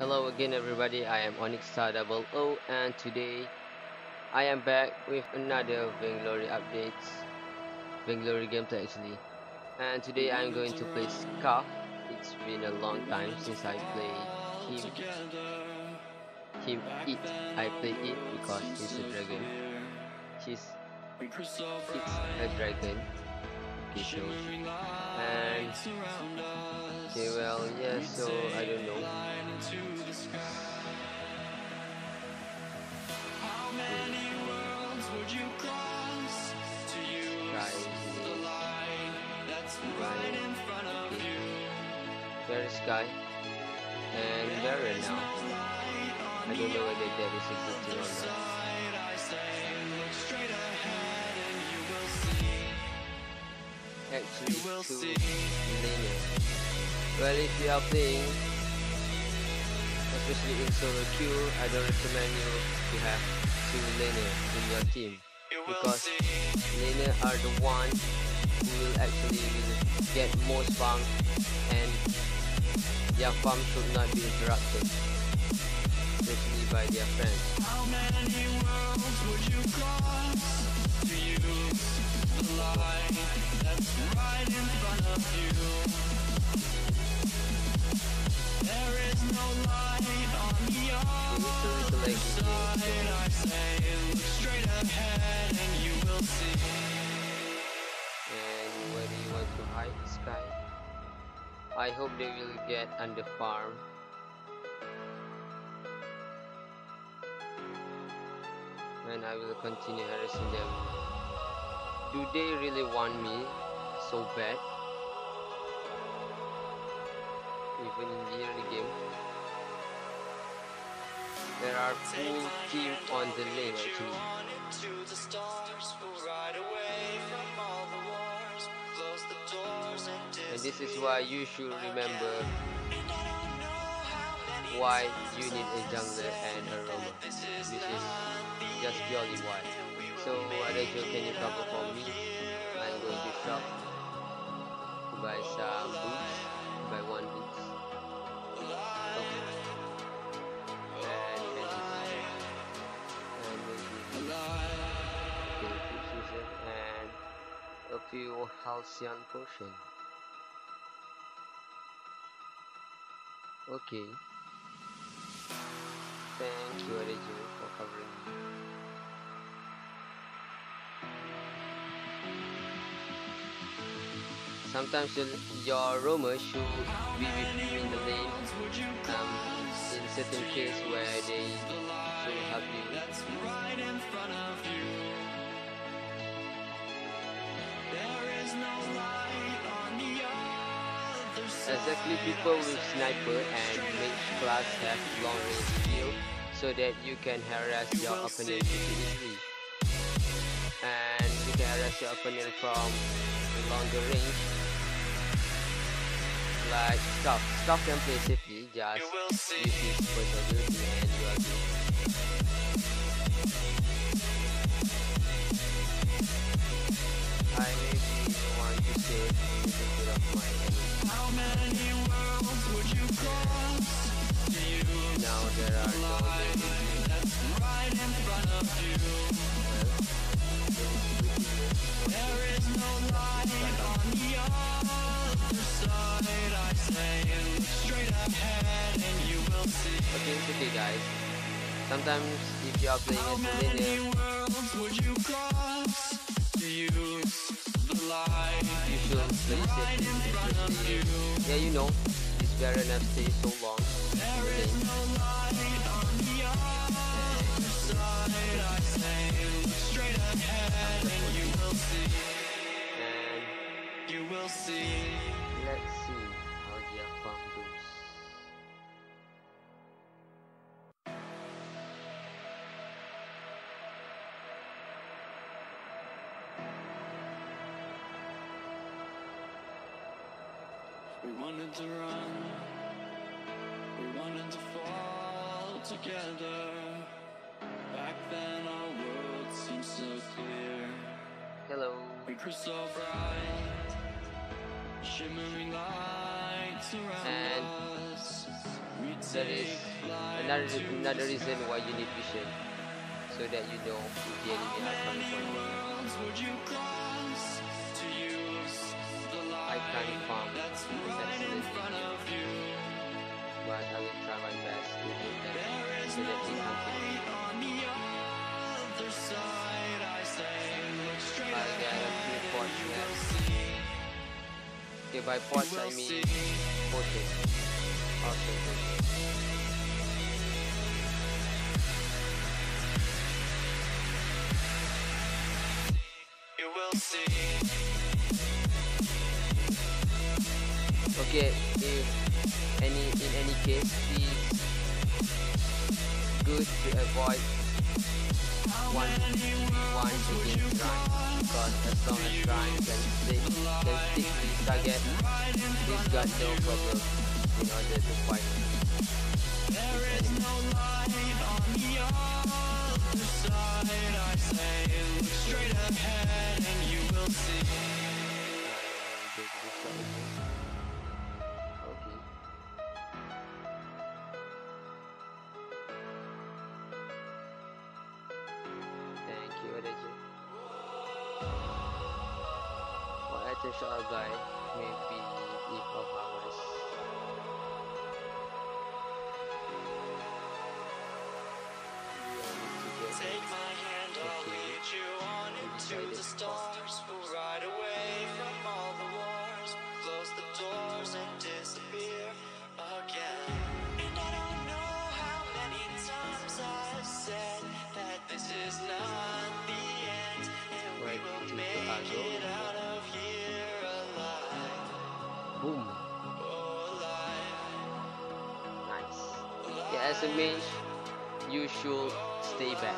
Hello again everybody, I am Onix Star Double O and today I am back with another Vainglory updates Vainglory gameplay actually. And today I am going to play Skaarf. It's been a long time since I played Team Team It. I play It because he's a dragon. She's it's a dragon. Okay so and okay well yeah so I don't know How many worlds would you cross to the light that's right in front of you? There is Skye and Baron now. I don't know whether that is a good thing or not. Side I say, look straight ahead and you will see. Actually, will two linear. Well, if you are playing, especially in solo queue, I don't recommend you to have two linear in your team because linear are the one who will actually get most farm and their farm should not be interrupted, especially by their friends. How many worlds would you cross to use the light that's right in front of you? You want to hide guy? I hope they will get on the farm. And I will continue harassing them. Do they really want me so bad? Even in the early game. Away from all the wars. Close the doors and this is why you should remember why you need a jungler and a roamer. This is just purely why. So Rachel, can you cover for me? I'm going to shop buy some boots, buy one boots. Few halcyon potion. Okay. Thank you, Ariju, for covering me. Sometimes your, your roamer should be with you in the lane. Um, in certain case where they should help you. Exactly, people with sniper and mage class have long range skill so that you can harass your opponent easily. And you can harass your opponent from longer range. Like Skaarf. Skaarf can play safely, just use his special ability Now there are light that's right in front of you? There is no light on the other side. I say, straight ahead and you will see. Okay, okay guys. Sometimes if you are playing How as a many linear, worlds would you cross to use the light you should right in front of you? Yeah, you know, Baron stayed so long. There is no light on the other side. I say, look straight ahead and you will see. You will see. let's see wanted to run. We wanted to fall together. Back then our world seemed so clear. Hello. We grew so bright. Shimmering lights around And us. We that is another another reason why you need vision so that you know if the enemy are coming from you. So that me. I'll get a few. Okay, by pots I mean will see. Okay, if any in any case, please good to avoid one one against run because as long as run can stick can stick target, he's got no problem in order to fight. There is no light on the other side. I say, look straight ahead and you will see. Attention Mage, you should stay back.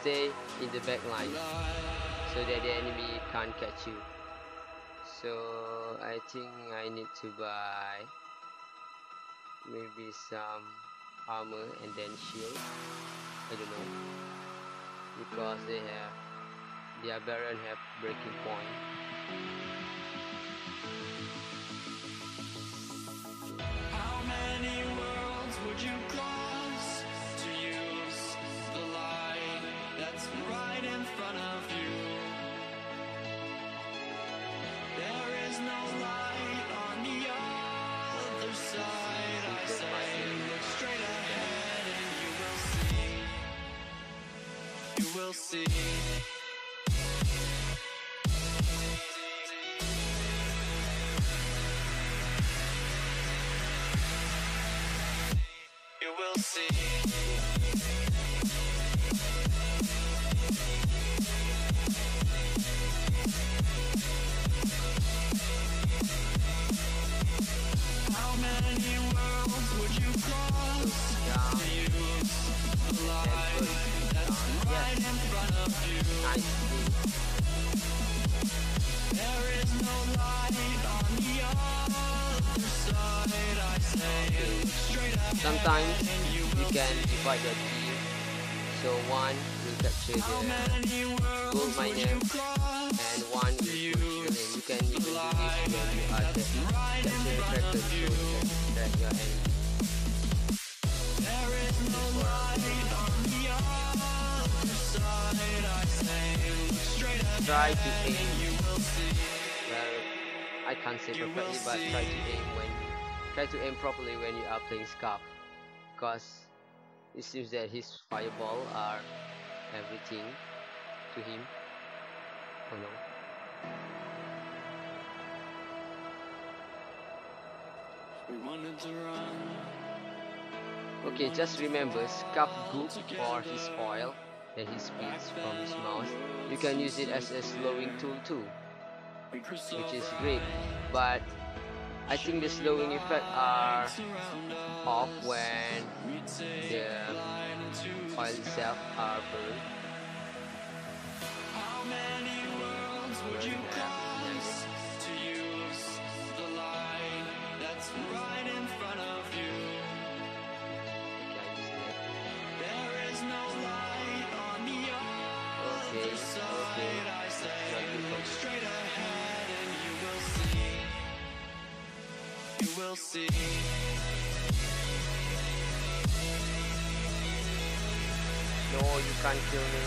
Stay in the back line so that the enemy can't catch you. So I think I need to buy maybe some armor and then shield. I don't know because they have their Baron have breaking point. Sometimes you can divide your team. So one will capture the gold miner and one will push the. You can even do this when you are the capture the dragon so you can distract your enemy. Try to aim well I can't say perfectly but try to aim when try to aim properly when you are playing Skaarf because it seems that his fireball are everything to him. Oh no. We wanted to run. Okay, just remember, Skaarf goop for his oil that he spits from his mouth. You can use it as a slowing tool too, which is great. But I think the slowing effect are off when the oil itself are burned. see No, you can't kill me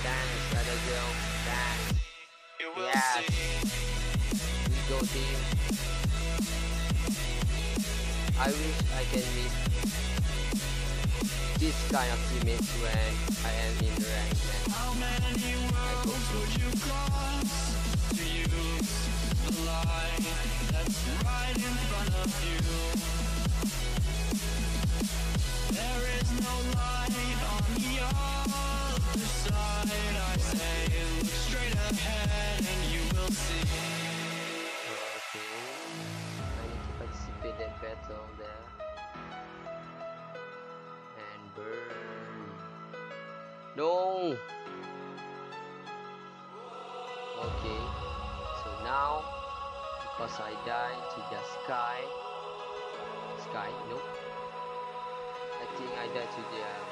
Thanks, other girl Thanks You will yes. see We go team I wish I can meet this kind of teammates when I am in rank. How many worlds would you cross? I say, look straight ahead and you will see. I need to participate that battle there. And burn. No! Okay. So now, because I die to the Skye. Skye? Nope. I think I die to the uh,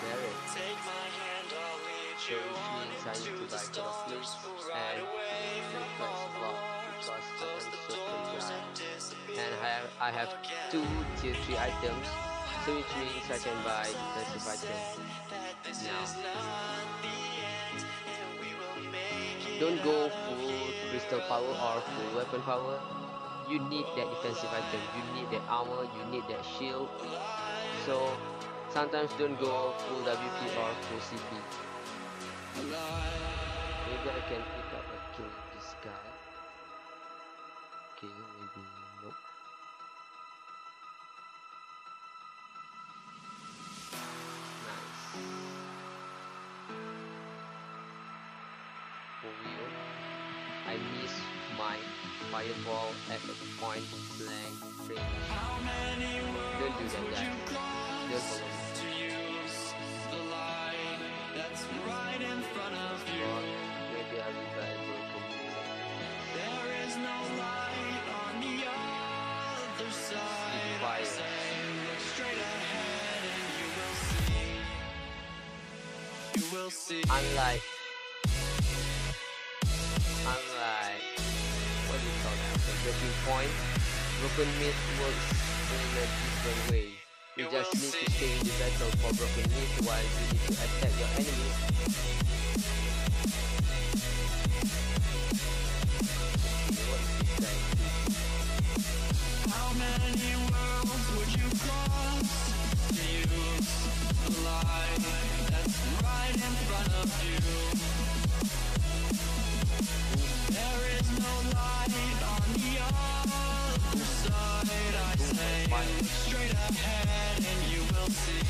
barrel. Take my hand, I'll lead So you which on means I need into to the buy Call of stars. We'll ride away from all the wars. Close the doors and disappear. and I have, I have two tier 3 items so which means I can buy defensive items now is not the end, and we will make it don't go full. Crystal power or full weapon power. You need that defensive item. You need that armor. You need that shield. So sometimes don't go full WP or full CP maybe I can pick up a kill this guy. Okay fireball at the point blank range. How many do would you cross to use the light that's right in front of you? Or maybe I will broken music. There is no light on the other side. I say, look straight ahead and you will see. You will see. Unlike point, broken myth works in a different way. You You just need to stay in the battle for broken myth while you need to attack your enemy. Okay, what is this guy doing? How many worlds would you cross to use the light that's right in front of you? Straight ahead and you will see.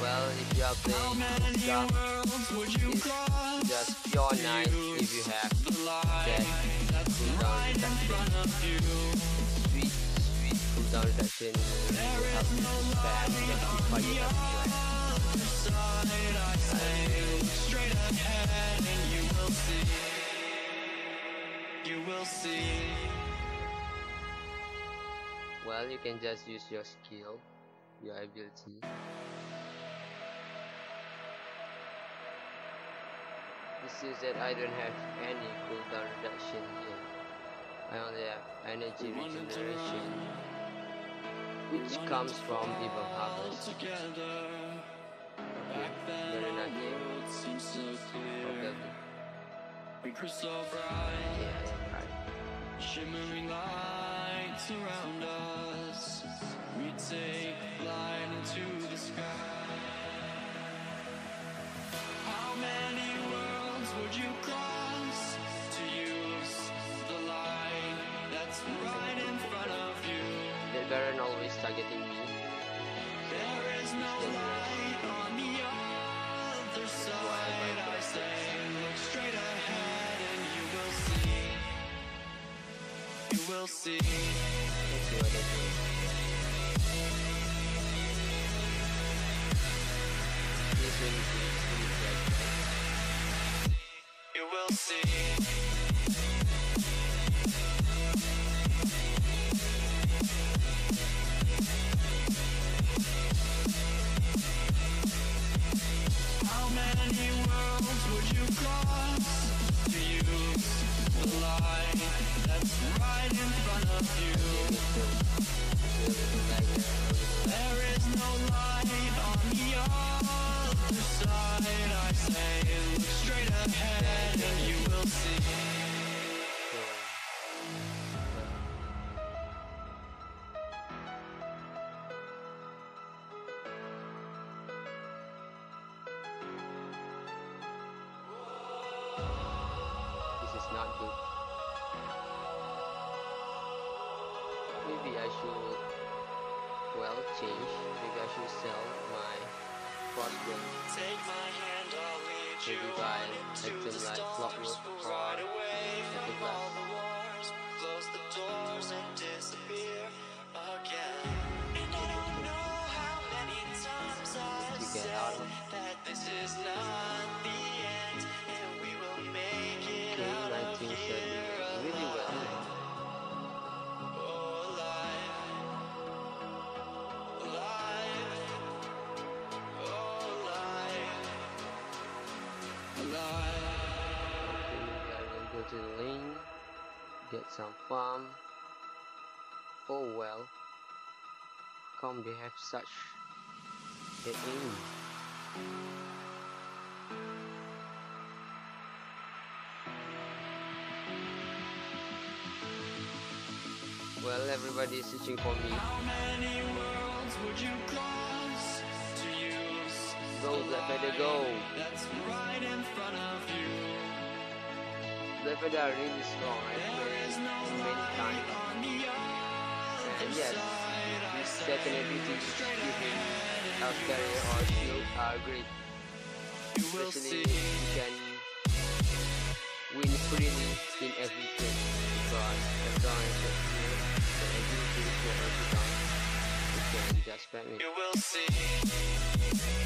Well, if you are How playing Skaarf, worlds would you cross just pure nice if you have the light that that's right in front of you? Sweet, sweet cooldown reduction There is no light on the other side. I say, straight ahead and you will see. You will see. Well, you can just use your skill, your ability. This is that I don't have any cooldown reduction here. I only have energy regeneration, which comes from Eve of Harvest. Okay, better not game, World seems so clear. probably. Crystal bright. Yeah, right. Shimmering lights around us. We take flight into the sky. How many worlds would you cross to use the light that's right in front of you? That Baron always targeting me. Will see. How many worlds would you use the light right in front of you? Well, change. because I should sell my crossbow. Take my hand, I'll lead you Maybe buy on into the like stars. We'll ride away from all the wars. Close the doors and disappear Okay, I will go to the lane, get some farm. Oh well. Come they have such a aim. Well, everybody is searching for me. Use Go, Black Panther, go! that's right in front of you? Black Panther are really strong. There is no many times. the And yes, this second ability giving ahead health and carrier or shield are great. you will Especially see. you can win freely in every game because long as you have the ability for every time you can just spam it. You will see.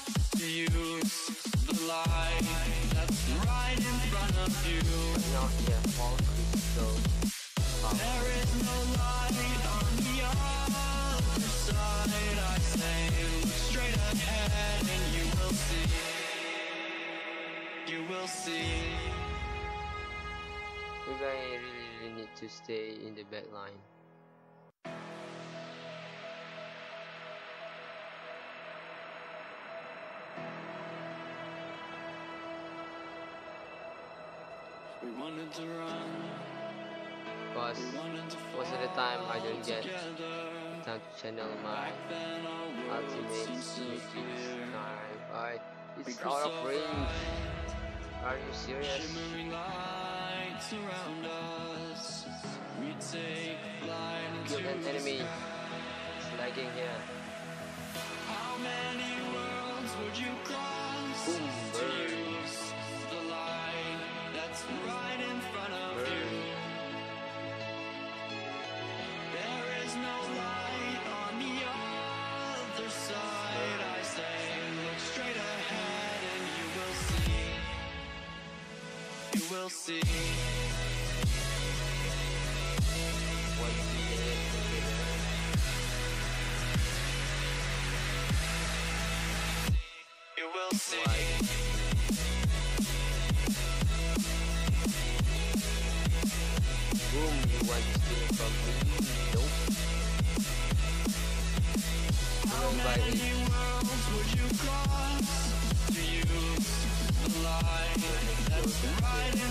you? but now he has all. There is no light on the other side. I say, look straight ahead and you will see. You will see. Maybe I really, really need to stay in the back line. We wanted to run. Because We wanted to most of the time I don't get time to channel my Back then our world ultimate seemed so matrix clear. time. Alright, it's out of range. Are you serious? Shimmering lights around us. We take flight into Kill an the enemy. It's lagging here. How many worlds would you cross Boom, burn. See. You will see. You want to from me? Would you cross the light that's right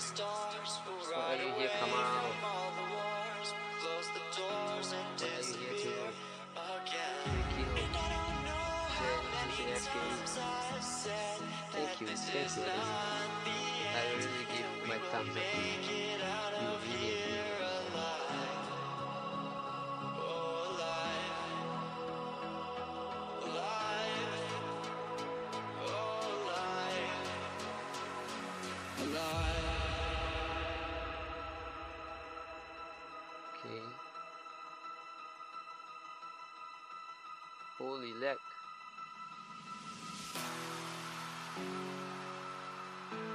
the stars. Are ride away from all the wars. Close the doors and are you here disappear to again. And I don't know how many times I've said Thank that you, this thank is you. not the I end. really give and we my will thumbs up make you. it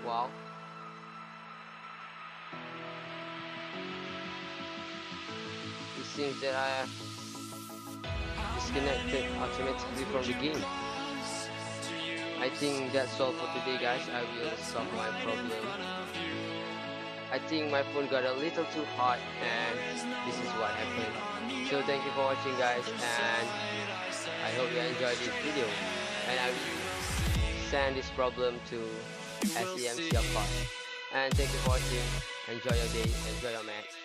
Wow. It seems that I have disconnected automatically from the game. I think that's all for today guys. I will solve my problem. I think my phone got a little too hot and this is what happened. So thank you for watching guys and I hope you enjoyed this video and I will send this problem to SEM Siapat. And thank you for watching. Enjoy your day, enjoy your match.